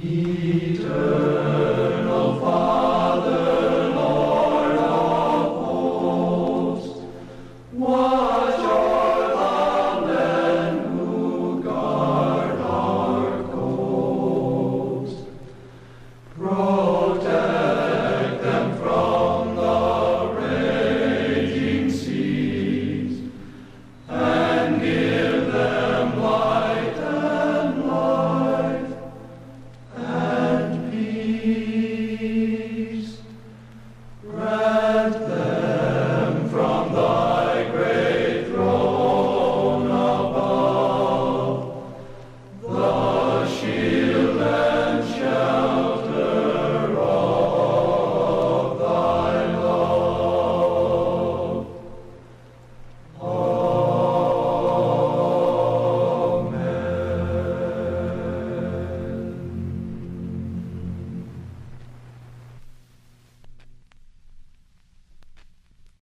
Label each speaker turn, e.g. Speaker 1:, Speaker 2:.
Speaker 1: Peter.